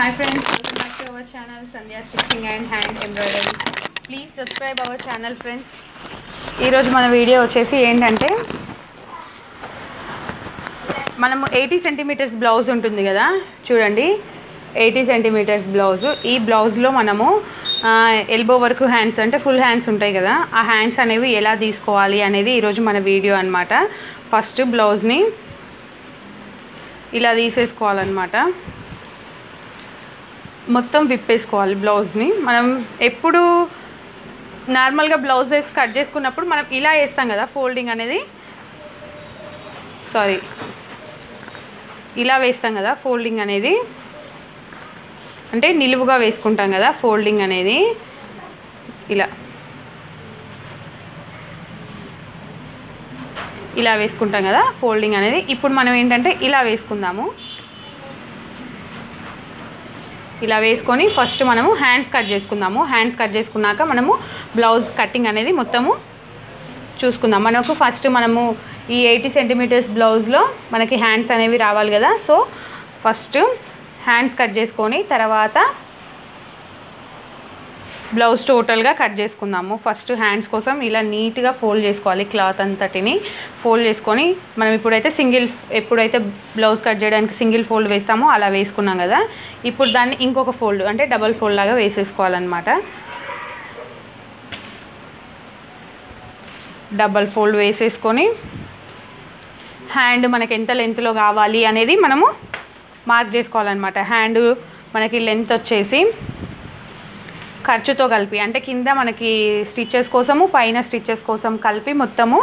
Hi friends welcome back to our channel Sandhya stitching and hand embroidery please subscribe our channel friends ఈరోజు మన video వచ్చేసి ఏంటంటే మనము eighty centimetres blouse ఉంటుంది కదా చూడండి. Eighty centimetres blouse. ఈ బ్లౌజ్లో మనము ఎల్బో వరకు హ్యాండ్స్ అంటే ఫుల్ హ్యాండ్స్ ఉంటాయి కదా. ఆ హ్యాండ్స్ అనేవి ఎలా తీసుకోవాలి అనేది ఈరోజు మన వీడియో అనమాట ఫస్ట్ బ్లౌజ్ని ఇలా తీసేసుకోవాలన్నమాట. మొత్తం విప్పేసుకోవాలి బ్లౌజ్ని. మనం ఎప్పుడు నార్మల్గా బ్లౌజెస్ కట్ చేసుకున్నప్పుడు మనం ఇలా వేస్తాం కదా ఫోల్డింగ్ అనేది? సారీ. ఇలా వేస్తాం కదా ఫోల్డింగ్ అనేది? అంటే నిలువుగా వేసుకుంటాం కదా ఫోల్డింగ్ అనేది. ఇలా. ఇలా వేసుకుంటాం కదా ఫోల్డింగ్ అనేది. ఇప్పుడు మనం ఏంటంటే ఇలా వేసుకుందాము. ఇలా వేసుకొని ఫస్ట్ మనము హ్యాండ్స్ కట్ చేసుకుందాము. హ్యాండ్స్ కట్ చేసుకున్నాక మనము బ్లౌజ్ కటింగ్ అనేది మొత్తము చూసుకుందాం. మనకు ఫస్ట్ మనము ఈ ఎయిటీ సెంటీమీటర్స్ బ్లౌజ్లో మనకి హ్యాండ్స్ అనేవి రావాలి కదా. సో ఫస్ట్ హ్యాండ్స్ కట్ చేసుకొని తర్వాత బ్లౌజ్ టోటల్గా కట్ చేసుకుందాము. ఫస్ట్ హ్యాండ్స్ కోసం ఇలా నీట్గా ఫోల్డ్ చేసుకోవాలి క్లాత్ అంతటిని. ఫోల్డ్ చేసుకొని మనం ఇప్పుడైతే సింగిల్ ఎప్పుడైతే బ్లౌజ్ కట్ చేయడానికి సింగిల్ ఫోల్డ్ వేస్తామో అలా వేసుకున్నాం కదా. ఇప్పుడు దాన్ని ఇంకొక ఫోల్డ్ అంటే డబల్ ఫోల్డ్ లాగా వేసేసుకోవాలన్నమాట. డబల్ ఫోల్డ్ వేసేసుకొని హ్యాండ్ మనకి ఎంత లెంత్లో కావాలి అనేది మనము మార్క్ చేసుకోవాలన్నమాట. హ్యాండ్ మనకి లెంత్ వచ్చేసి ఖర్చుతో కలిపి అంటే కింద మనకి స్టిచ్చెస్ కోసము పైన స్టిచ్చెస్ కోసం కలిపి మొత్తము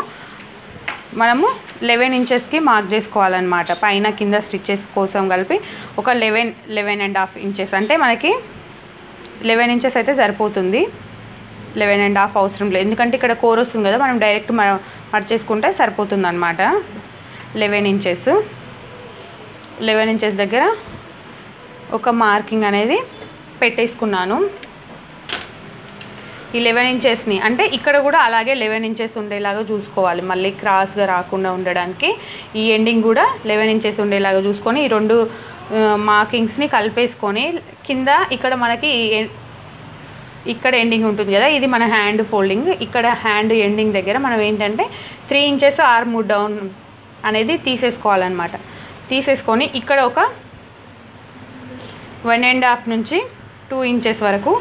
మనము లెవెన్ ఇంచెస్కి మార్క్ చేసుకోవాలన్నమాట. పైన కింద స్టిచ్చెస్ కోసం కలిపి ఒక eleven eleven and half inches అంటే మనకి లెవెన్ ఇంచెస్ అయితే సరిపోతుంది. లెవెన్ అండ్ హాఫ్ అవసరం లేదు. ఎందుకంటే ఇక్కడ కోర్ వస్తుంది కదా మనం డైరెక్ట్ మనం మర్చేసుకుంటే సరిపోతుంది అనమాట లెవెన్ ఇంచెస్ లెవెన్ ఇంచెస్ దగ్గర ఒక మార్కింగ్ అనేది పెట్టేసుకున్నాను. ఈ లెవెన్ ఇంచెస్ని అంటే ఇక్కడ కూడా అలాగే లెవెన్ ఇంచెస్ ఉండేలాగా చూసుకోవాలి. మళ్ళీ క్రాస్గా రాకుండా ఉండడానికి ఈ ఎండింగ్ కూడా లెవెన్ ఇంచెస్ ఉండేలాగా చూసుకొని ఈ రెండు మార్కింగ్స్ని కలిపేసుకొని కింద ఇక్కడ మనకి ఇక్కడ ఎండింగ్ ఉంటుంది కదా ఇది మన హ్యాండ్ ఫోల్డింగ్ ఇక్కడ హ్యాండ్ ఎండింగ్ దగ్గర మనం ఏంటంటే త్రీ ఇంచెస్ ఆర్ మూడ్ డౌన్ అనేది తీసేసుకోవాలన్నమాట. తీసేసుకొని ఇక్కడ ఒక వన్ అండ్ హాఫ్ నుంచి టూ ఇంచెస్ వరకు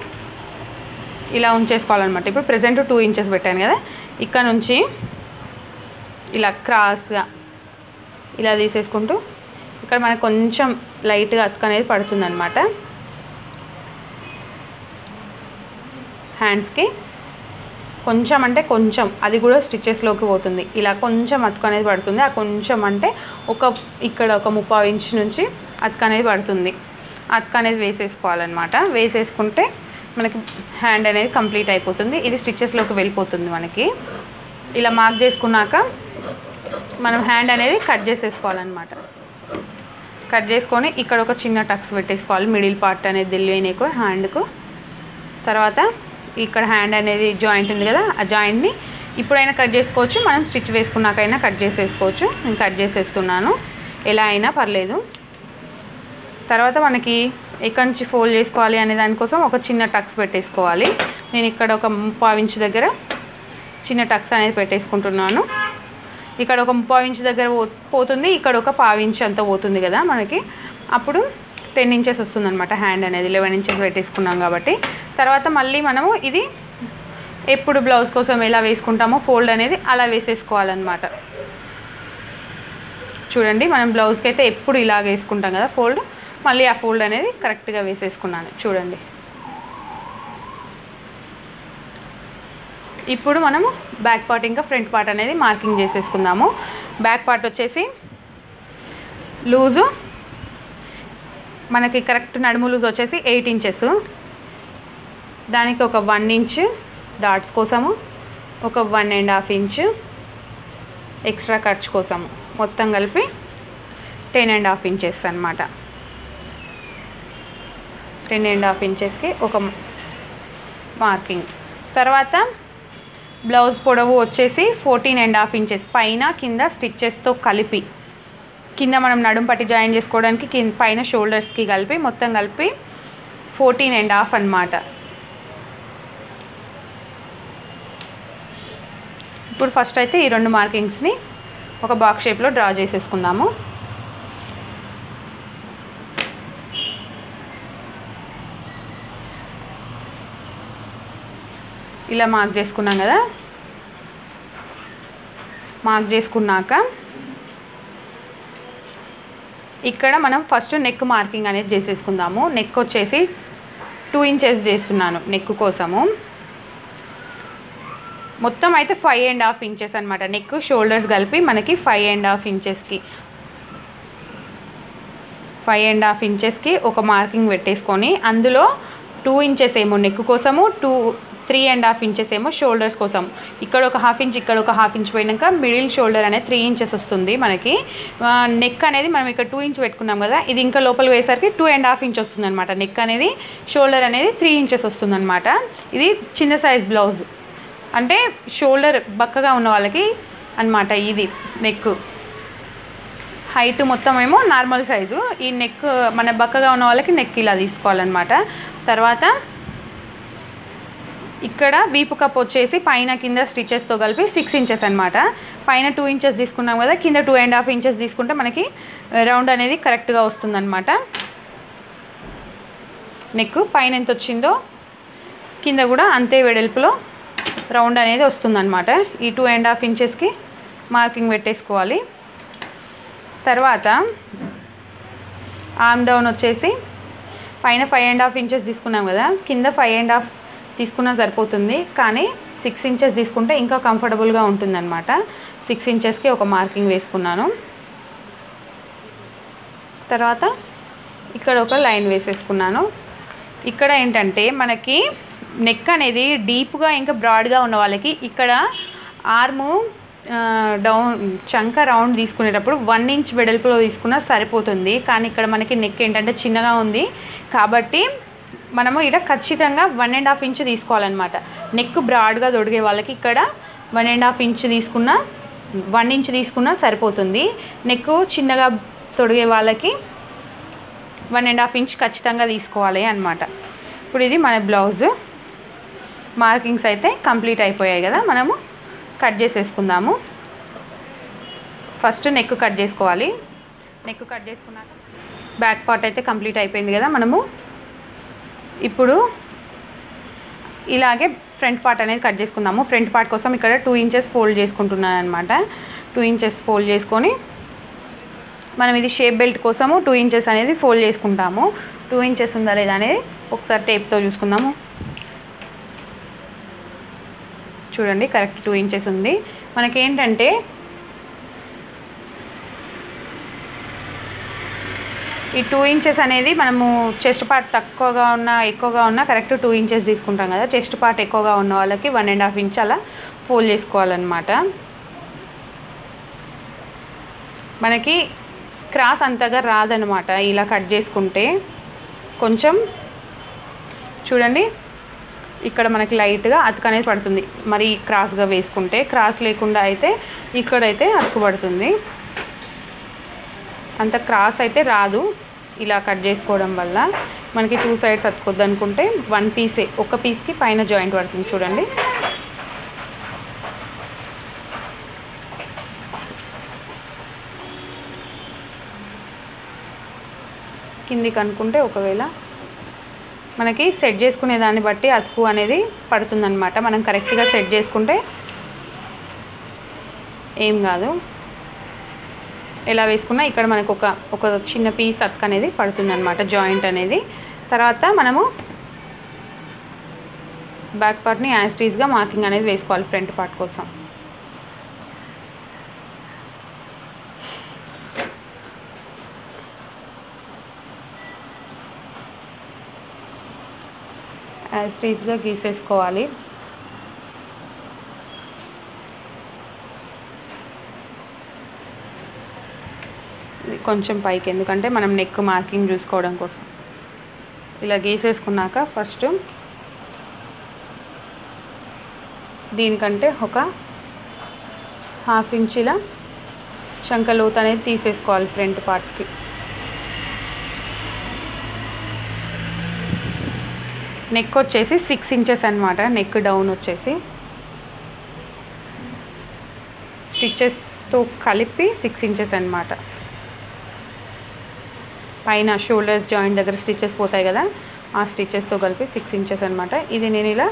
ఇలా ఉంచేసుకోవాలన్నమాట. ఇప్పుడు ప్రజెంట్ టూ ఇంచెస్ పెట్టాను కదా ఇక్కడ నుంచి ఇలా క్రాస్గా ఇలా తీసేసుకుంటూ ఇక్కడ మనకు కొంచెం లైట్గా అతుకు అనేది పడుతుందన్నమాట. హ్యాండ్స్కి కొంచెం అంటే కొంచెం అది కూడా స్టిచ్చెస్లోకి పోతుంది. ఇలా కొంచెం అతుకు అనేది పడుతుంది. ఆ కొంచెం అంటే ఒక ఇక్కడ ఒక ముప్పై ఇంచ్ నుంచి అతుక అనేది పడుతుంది. అతుకు అనేది వేసేసుకోవాలన్నమాట. వేసేసుకుంటే మనకి హ్యాండ్ అనేది కంప్లీట్ అయిపోతుంది. ఇది స్టిచ్చెస్లోకి వెళ్ళిపోతుంది మనకి. ఇలా మార్క్ చేసుకున్నాక మనం హ్యాండ్ అనేది కట్ చేసేసుకోవాలన్నమాట. కట్ చేసుకొని ఇక్కడ ఒక చిన్న టక్స్ పెట్టేసుకోవాలి. మిడిల్ పార్ట్ అనేది తెలియనికు హ్యాండ్కు తర్వాత ఇక్కడ హ్యాండ్ అనేది జాయింట్ ఉంది కదా ఆ జాయింట్ని ఇప్పుడైనా కట్ చేసుకోవచ్చు. మనం స్టిచ్ వేసుకున్నాకైనా కట్ చేసేసుకోవచ్చు. నేను కట్ చేసేస్తున్నాను. ఎలా అయినా పర్లేదు. తర్వాత మనకి ఎక్కడి నుంచి ఫోల్డ్ చేసుకోవాలి అనే దానికోసం ఒక చిన్న టక్స్ పెట్టేసుకోవాలి. నేను ఇక్కడ ఒక ముప్పావు ఇంచ్ దగ్గర చిన్న టక్స్ అనేది పెట్టేసుకుంటున్నాను. ఇక్కడ ఒక ముప్పావు ఇంచ్ దగ్గర పో- పోతుంది ఇక్కడ ఒక పావు ఇంచ్ అంత పోతుంది కదా మనకి. అప్పుడు టెన్ ఇంచెస్ వస్తుంది అనమాట హ్యాండ్ అనేది లెవెన్ ఇంచెస్ పెట్టేసుకున్నాం కాబట్టి. తర్వాత మళ్ళీ మనము ఇది ఎప్పుడు బ్లౌజ్ కోసం ఎలా వేసుకుంటామో ఫోల్డ్ అనేది అలా వేసేసుకోవాలన్నమాట. చూడండి మనం బ్లౌజ్కి అయితే ఎప్పుడు ఇలా వేసుకుంటాం కదా ఫోల్డ్. మళ్ళీ ఆ ఫోల్డ్ అనేది కరెక్ట్గా వేసేసుకున్నాను. చూడండి. ఇప్పుడు మనము బ్యాక్ పార్ట్ ఇంకా ఫ్రంట్ పార్ట్ అనేది మార్కింగ్ చేసేసుకుందాము. బ్యాక్ పార్ట్ వచ్చేసి లూజు. మనకి కరెక్ట్ నడుము లూజ్ వచ్చేసి ఎయిట్ ఇంచెస్. దానికి ఒక వన్ ఇంచ్ డాట్స్ కోసము ఒక one and half inch extra ఖర్చు కోసము. మొత్తం కలిపి టెన్ అండ్ హాఫ్ ఇంచెస్ అనమాట రెండు అండ్ హాఫ్ ఇంచెస్కి ఒక మార్కింగ్ తర్వాత బ్లౌజ్ పొడవు వచ్చేసి ఫోర్టీన్ అండ్ హాఫ్ ఇంచెస్ పైన కింద స్టిచ్చెస్తో కలిపి. కింద మనం నడుం పట్టి జాయిన్ చేసుకోవడానికి కింద పైన షోల్డర్స్కి కలిపి మొత్తం కలిపి ఫోర్టీన్ అండ్ హాఫ్ అనమాట ఇప్పుడు ఫస్ట్ అయితే ఈ రెండు మార్కింగ్స్ని ఒక బాక్స్ షేప్లో డ్రా చేసేసుకుందాము. ఇలా మార్క్ చేసుకున్నాం కదా. మార్క్ చేసుకున్నాక ఇక్కడ మనం ఫస్ట్ నెక్ మార్కింగ్ అనేది చేసేసుకుందాము. నెక్ వచ్చేసి టూ ఇంచెస్ చేస్తున్నాను నెక్ కోసము. మొత్తం అయితే ఫైవ్ అండ్ హాఫ్ ఇంచెస్ అనమాట నెక్ షోల్డర్స్ కలిపి మనకి ఫైవ్ అండ్ హాఫ్ ఇంచెస్కి ఫైవ్ అండ్ హాఫ్ ఇంచెస్కి ఒక మార్కింగ్ పెట్టేసుకొని అందులో టూ ఇంచెస్ ఏమో నెక్ కోసము two three and half inches ఏమో షోల్డర్స్ కోసం. ఇక్కడ ఒక హాఫ్ ఇంచ్ ఇక్కడ ఒక హాఫ్ ఇంచ్ పోయినాక మిడిల్ షోల్డర్ అనేది త్రీ ఇంచెస్ వస్తుంది మనకి. నెక్ అనేది మనం ఇక్కడ టూ ఇంచ్ పెట్టుకున్నాం కదా ఇది ఇంకా లోపల వేసరికి టూ అండ్ హాఫ్ ఇంచ్ వస్తుంది అనమాట నెక్ అనేది షోల్డర్ అనేది త్రీ ఇంచెస్ వస్తుంది అనమాట ఇది చిన్న సైజ్ బ్లౌజ్. అంటే షోల్డర్ బక్కగా ఉన్న వాళ్ళకి అన్నమాట ఇది నెక్. హైట్ మొత్తం ఏమో నార్మల్ సైజు. ఈ నెక్ మన బక్కగా ఉన్న వాళ్ళకి నెక్ ఇలా తీసుకోవాలన్నమాట. తర్వాత ఇక్కడ వీపు కప్ వచ్చేసి పైన కింద స్టిచెస్తో కలిపి సిక్స్ ఇంచెస్ అనమాట పైన టూ ఇంచెస్ తీసుకున్నాం కదా కింద టూ అండ్ హాఫ్ ఇంచెస్ తీసుకుంటే మనకి రౌండ్ అనేది కరెక్ట్గా వస్తుందన్నమాట. నెక్ పైన ఎంత వచ్చిందో కింద కూడా అంతే వెడల్పులో రౌండ్ అనేది వస్తుందన్నమాట. ఈ టూ అండ్ హాఫ్ ఇంచెస్కి మార్కింగ్ పెట్టేసుకోవాలి. తర్వాత ఆమ్ డౌన్ వచ్చేసి పైన ఫైవ్ అండ్ హాఫ్ ఇంచెస్ తీసుకున్నాం కదా కింద ఫైవ్ అండ్ హాఫ్ తీసుకున్నా సరిపోతుంది. కానీ సిక్స్ ఇంచెస్ తీసుకుంటే ఇంకా కంఫర్టబుల్గా ఉంటుందన్నమాట. సిక్స్ ఇంచెస్కి ఒక మార్కింగ్ వేసుకున్నాను. తర్వాత ఇక్కడ ఒక లైన్ వేసేసుకున్నాను. ఇక్కడ ఏంటంటే మనకి నెక్ అనేది డీప్గా ఇంకా బ్రాడ్గా ఉన్న వాళ్ళకి ఇక్కడ ఆర్ము డౌన్ చంక రౌండ్ తీసుకునేటప్పుడు వన్ ఇంచ్ వెడల్పులో తీసుకున్నా సరిపోతుంది. కానీ ఇక్కడ మనకి నెక్ ఏంటంటే చిన్నగా ఉంది. కాబట్టి మనము ఇక్కడ ఖచ్చితంగా వన్ అండ్ హాఫ్ ఇంచ్ తీసుకోవాలన్నమాట. నెక్ బ్రాడ్గా దొడిగే వాళ్ళకి ఇక్కడ వన్ అండ్ హాఫ్ ఇంచ్ తీసుకున్న వన్ ఇంచ్ తీసుకున్నా సరిపోతుంది. నెక్ చిన్నగా తొడిగే వాళ్ళకి వన్ అండ్ హాఫ్ ఇంచ్ ఖచ్చితంగా తీసుకోవాలి అనమాట ఇప్పుడు ఇది మన బ్లౌజ్ మార్కింగ్స్ అయితే కంప్లీట్ అయిపోయాయి కదా మనము కట్ చేసేసుకుందాము. ఫస్ట్ నెక్ కట్ చేసుకోవాలి. నెక్ కట్ చేసుకున్నాక బ్యాక్ పార్ట్ అయితే కంప్లీట్ అయిపోయింది కదా మనము ఇప్పుడు ఇలాగే ఫ్రంట్ పార్ట్ అనేది కట్ చేసుకుందాము. ఫ్రంట్ పార్ట్ కోసం ఇక్కడ టూ ఇంచెస్ ఫోల్డ్ చేసుకుంటున్నాను అనమాట టూ ఇంచెస్ ఫోల్డ్ చేసుకొని మనం ఇది షేప్ బెల్ట్ కోసము టూ ఇంచెస్ అనేది ఫోల్డ్ చేసుకుంటాము. టూ ఇంచెస్ ఉందా లేదా అనేది ఒకసారి టేప్తో చూసుకుందాము. చూడండి కరెక్ట్ టూ ఇంచెస్ ఉంది. మనకేంటంటే ఈ టూ ఇంచెస్ అనేది మనము చెస్ట్ పార్ట్ తక్కువగా ఉన్న ఎక్కువగా ఉన్న కరెక్ట్ టూ ఇంచెస్ తీసుకుంటాం కదా. చెస్ట్ పార్ట్ ఎక్కువగా ఉన్న వాళ్ళకి వన్ అండ్ హాఫ్ ఇంచ్ అలా ఫోల్డ్ చేసుకోవాలన్నమాట. మనకి క్రాస్ అంతగా రాదనమాట ఇలా కట్ చేసుకుంటే కొంచెం చూడండి ఇక్కడ మనకి లైట్గా అతుకు అనేది పడుతుంది. మరి క్రాస్గా వేసుకుంటే క్రాస్ లేకుండా అయితే ఇక్కడైతే అతుకు పడుతుంది. అంత క్రాస్ అయితే రాదు. ఇలా కట్ చేసుకోవడం వల్ల మనకి టూ సైడ్స్ అతుకొద్దు అనుకుంటే వన్ పీసే ఒక పీస్కి పైన జాయింట్ పడుతుంది చూడండి. కిందికి అనుకుంటే ఒకవేళ మనకి సెట్ చేసుకునే దాన్ని బట్టి అతుకు అనేది పడుతుందన్నమాట. మనం కరెక్ట్గా సెట్ చేసుకుంటే ఏం కాదు. ఎలా వేసుకున్నా ఇక్కడ మనకు ఒక ఒక చిన్న పీస్ అతక అనేది పడుతుందన్నమాట జాయింట్ అనేది. తర్వాత మనము బ్యాక్ పార్ట్ని యాస్టీస్గా మార్కింగ్ అనేది వేసుకోవాలి ఫ్రంట్ పార్ట్ కోసం. యాస్టీస్గా గీసేసుకోవాలి. కొంచెం పైకి ఎందుకంటే మనం నెక్ మార్కింగ్ చూసుకోవడం కోసం. ఇలా గీసేసుకున్నాక ఫస్ట్ దీనికంటే ఒక హాఫ్ ఇంచ్ ఇలా చంక అనేది తీసేసుకోవాలి ఫ్రంట్ పార్ట్కి నెక్ వచ్చేసి సిక్స్ ఇంచెస్ అనమాట నెక్ డౌన్ వచ్చేసి. స్టిచ్చెస్తో కలిపి సిక్స్ ఇంచెస్ అనమాట పైన షోల్డర్స్ జాయింట్ దగ్గర స్టిచ్చెస్ పోతాయి కదా ఆ స్టిచ్చెస్తో కలిపి సిక్స్ ఇంచెస్ అనమాట ఇది నేను ఇలా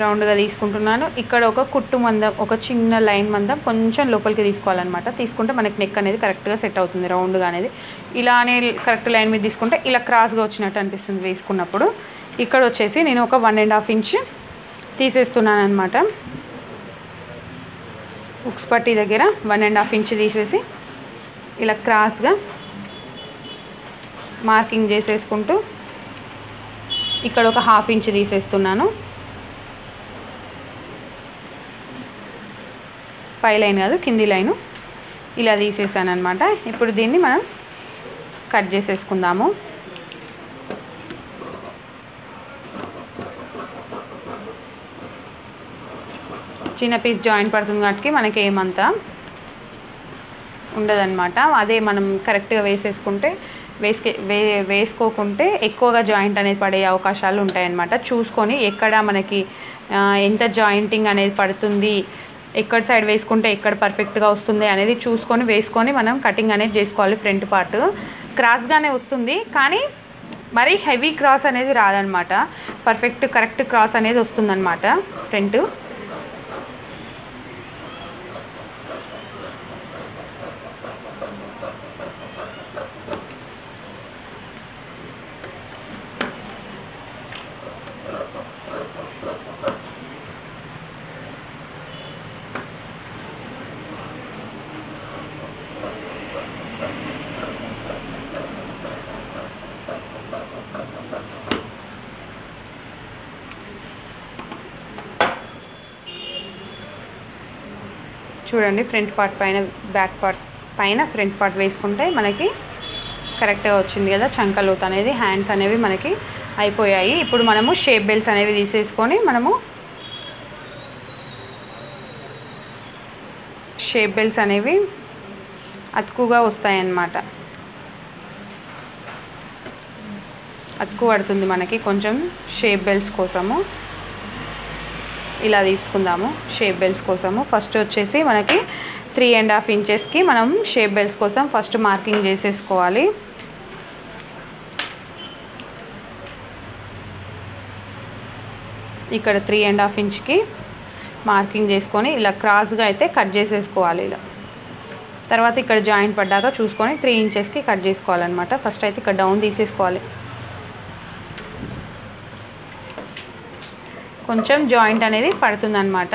రౌండ్గా తీసుకుంటున్నాను. ఇక్కడ ఒక కుట్టు మందం ఒక చిన్న లైన్ మందం కొంచెం లోపలికి తీసుకోవాలన్నమాట. తీసుకుంటే మనకి నెక్ అనేది కరెక్ట్గా సెట్ అవుతుంది రౌండ్గా అనేది. ఇలానే కరెక్ట్ లైన్ మీద తీసుకుంటే ఇలా క్రాస్గా వచ్చినట్టు అనిపిస్తుంది వేసుకున్నప్పుడు. ఇక్కడ వచ్చేసి నేను ఒక వన్ అండ్ హాఫ్ ఇంచ్ తీసేస్తున్నాను అనమాట ఉక్స్ పట్టి దగ్గర వన్ అండ్ హాఫ్ ఇంచ్ తీసేసి ఇలా క్రాస్గా మార్కింగ్ చేసేసుకుంటూ ఇక్కడ ఒక హాఫ్ ఇంచ్ తీసేస్తున్నాను. పై లైన్ కాదు కింది లైను. ఇలా తీసేసాను అనమాట ఇప్పుడు దీన్ని మనం కట్ చేసేసుకుందాము. చిన్న పీస్ జాయింట్ పడుతుంది కాబట్టి మనకి ఏమంతా ఉండదన్నమాట. అదే మనం కరెక్ట్గా వేసేసుకుంటే వేసుకే వే వేసుకోకుంటే ఎక్కువగా జాయింట్ అనేది పడే అవకాశాలు ఉంటాయన్నమాట. చూసుకొని ఎక్కడ మనకి ఎంత జాయింటింగ్ అనేది పడుతుంది ఎక్కడ సైడ్ వేసుకుంటే ఎక్కడ పర్ఫెక్ట్గా వస్తుంది అనేది చూసుకొని వేసుకొని మనం కటింగ్ అనేది చేసుకోవాలి ఫ్రంట్ పార్ట్. క్రాస్గానే వస్తుంది కానీ మరీ హెవీ క్రాస్ అనేది రాదనమాట పర్ఫెక్ట్ కరెక్ట్ క్రాస్ అనేది వస్తుందన్నమాట ఫ్రంట్. చూడండి ఫ్రంట్ పార్ట్ పైన బ్యాక్ పార్ట్ పైన ఫ్రంట్ పార్ట్ వేసుకుంటే మనకి కరెక్ట్గా వచ్చింది కదా చంకలోత్ అనేది హ్యాండ్స్ అనేవి మనకి అయిపోయాయి. ఇప్పుడు మనము షేప్ బెల్ట్స్ అనేవి తీసేసుకొని మనము షేప్ బెల్ట్స్ అనేవి అతుకుగా వస్తాయన్నమాట. అతుకు పడుతుంది మనకి కొంచెం షేప్ బెల్ట్స్ కోసము. ఇలా తీసుకుందాము షేప్ బెల్ట్స్ కోసము. ఫస్ట్ వచ్చేసి మనకి త్రీ అండ్ హాఫ్ ఇంచెస్కి మనం షేప్ బెల్స్ కోసం ఫస్ట్ మార్కింగ్ చేసేసుకోవాలి. ఇక్కడ త్రీ అండ్ హాఫ్ ఇంచ్కి మార్కింగ్ చేసుకొని ఇలా క్రాస్గా అయితే కట్ చేసేసుకోవాలి ఇలా. తర్వాత ఇక్కడ జాయింట్ పడ్డాక చూసుకొని త్రీ ఇంచెస్కి కట్ చేసుకోవాలన్నమాట. ఫస్ట్ అయితే ఇక్కడ డౌన్ తీసేసుకోవాలి. కొంచెం జాయింట్ అనేది పడుతుందన్నమాట.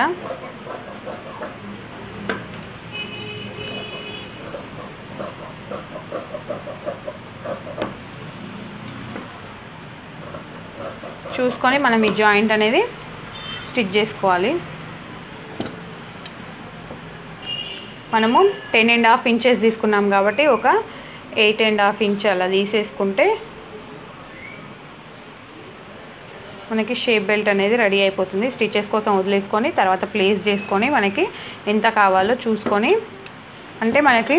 చూసుకొని మనం ఈ జాయింట్ అనేది స్టిచ్ చేసుకోవాలి. మనము టెన్ అండ్ హాఫ్ ఇంచెస్ తీసుకున్నాం కాబట్టి ఒక ఎయిట్ అండ్ హాఫ్ ఇంచ్ అలా తీసేసుకుంటే మనకి షేప్ బెల్ట్ అనేది రెడీ అయిపోతుంది. స్టిచెస్ కోసం వదిలేసుకొని తర్వాత ప్లేస్ చేసుకొని మనకి ఎంత కావాలో చూసుకొని అంటే మనకి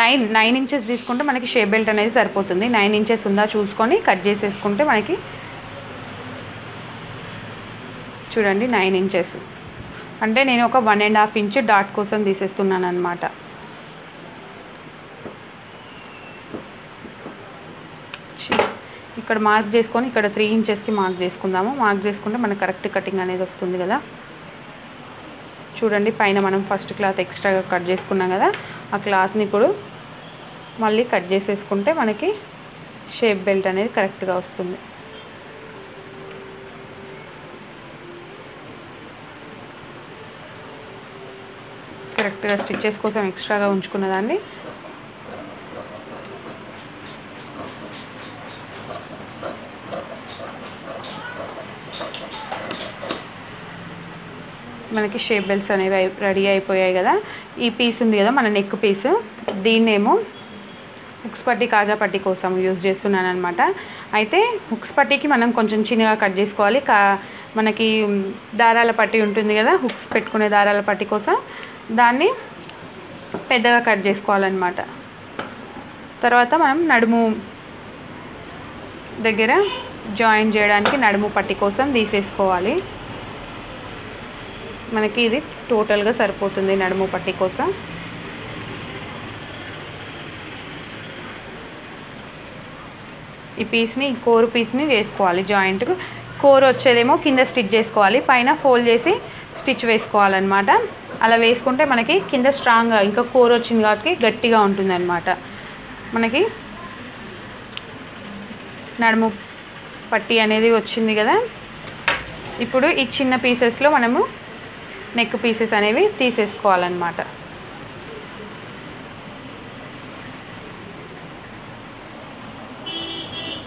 నైన్ నైన్ ఇంచెస్ తీసుకుంటే మనకి షేప్ బెల్ట్ అనేది సరిపోతుంది. నైన్ ఇంచెస్ ఉందా చూసుకొని కట్ చేసేసుకుంటే మనకి చూడండి నైన్ ఇంచెస్ అంటే నేను ఒక one and half inch dot కోసం తీసేస్తున్నాను అనమాట ఇక్కడ మార్క్ చేసుకొని ఇక్కడ త్రీ ఇంచెస్కి మార్క్ చేసుకుందాము. మార్క్ చేసుకుంటే మనకు కరెక్ట్ కటింగ్ అనేది వస్తుంది కదా. చూడండి పైన మనం ఫస్ట్ క్లాత్ ఎక్స్ట్రాగా కట్ చేసుకున్నాం కదా. ఆ క్లాత్ని ఇప్పుడు మళ్ళీ కట్ చేసేసుకుంటే మనకి షేప్ బెల్ట్ అనేది కరెక్ట్గా వస్తుంది. కరెక్ట్గా స్టిచ్చెస్ కోసం ఎక్స్ట్రాగా ఉంచుకున్న మనకి షేప్ బెల్ట్స్ అనేవి రెడీ అయిపోయాయి కదా. ఈ పీస్ ఉంది కదా మన నెక్ పీస్ దీన్నేమో హుక్స్ పట్టి కాజా పట్టి కోసం యూజ్ చేస్తున్నాను అనమాట అయితే హుక్స్ పట్టీకి మనం కొంచెం చిన్నగా కట్ చేసుకోవాలి. కా మనకి దారాల పట్టి ఉంటుంది కదా హుక్స్ పెట్టుకునే దారాల పట్టి కోసం. దాన్ని పెద్దగా కట్ చేసుకోవాలన్నమాట. తర్వాత మనం నడుము దగ్గర జాయిన్ చేయడానికి నడుము పట్టి కోసం తీసేసుకోవాలి. మనకి ఇది టోటల్గా సరిపోతుంది నడుము పట్టి కోసం. ఈ పీస్ని ఈ కోరు పీస్ని వేసుకోవాలి జాయింట్ కోర్ వచ్చేదేమో కింద స్టిచ్ చేసుకోవాలి పైన ఫోల్డ్ చేసి స్టిచ్ వేసుకోవాలన్నమాట. అలా వేసుకుంటే మనకి కింద స్ట్రాంగ్గా ఇంకా కోర్ వచ్చింది కాబట్టి గట్టిగా ఉంటుందన్నమాట. మనకి నడుము పట్టి అనేది వచ్చింది కదా. ఇప్పుడు ఈ చిన్న పీసెస్లో మనము నెక్ పీసెస్ అనేవి తీసేసుకోవాలన్నమాట.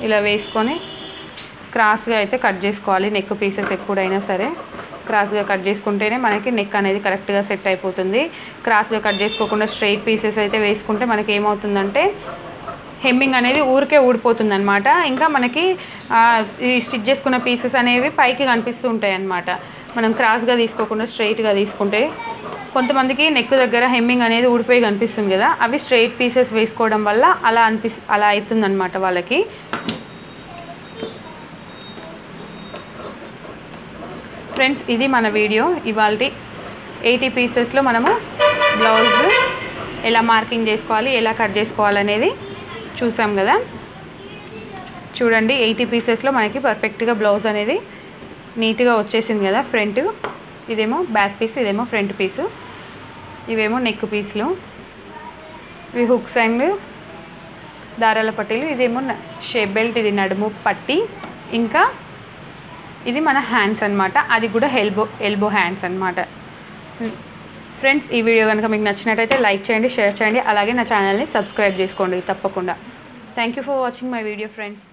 ఇలా వేసుకొని క్రాస్గా అయితే కట్ చేసుకోవాలి. నెక్ పీసెస్ ఎప్పుడైనా సరే. క్రాస్గా కట్ చేసుకుంటేనే మనకి నెక్ అనేది కరెక్ట్గా సెట్ అయిపోతుంది. క్రాస్గా కట్ చేసుకోకుండా స్ట్రైట్ పీసెస్ అయితే వేసుకుంటే మనకి ఏమవుతుందంటే హెమ్మింగ్ అనేది ఊరికే ఊడిపోతుంది అనమాట ఇంకా మనకి ఈ స్టిచ్ చేసుకున్న పీసెస్ అనేవి పైకి కనిపిస్తూ ఉంటాయి అన్నమాట మనం క్రాస్గా తీసుకోకుండా స్ట్రైట్గా తీసుకుంటే కొంతమందికి నెక్ దగ్గర హెమ్మింగ్ అనేది ఊడిపోయి కనిపిస్తుంది కదా అవి స్ట్రైట్ పీసెస్ వేసుకోవడం వల్ల అలా అనిపి అలా అవుతుందన్నమాట వాళ్ళకి. ఫ్రెండ్స్ ఇది మన వీడియో. ఇవాళ ఎయిటీ పీసెస్లో మనము బ్లౌజ్ ఎలా మార్కింగ్ చేసుకోవాలి ఎలా కట్ చేసుకోవాలి అనేది చూసాం కదా. చూడండి ఎయిటీ పీసెస్లో మనకి పర్ఫెక్ట్గా బ్లౌజ్ అనేది నీట్గా వచ్చేసింది కదా ఫ్రంట్. ఇదేమో బ్యాక్ పీస్ ఇదేమో ఫ్రంట్ పీసు. ఇవేమో నెక్ పీసులు. ఇవి హుక్స్ అండ్ దారాల పట్టీలు. ఇదేమో షేప్ బెల్ట్ ఇది నడుము పట్టి. ఇంకా ఇది మన హ్యాండ్స్ అన్నమాట. అది కూడా ఎల్బో ఎల్బో హ్యాండ్స్ అన్నమాట. ఫ్రెండ్స్ ఈ వీడియో కనుక మీకు నచ్చినట్టయితే లైక్ చేయండి షేర్ చేయండి. అలాగే నా ఛానల్ని సబ్స్క్రైబ్ చేసుకోండి తప్పకుండా. Thank you for watching my video friends.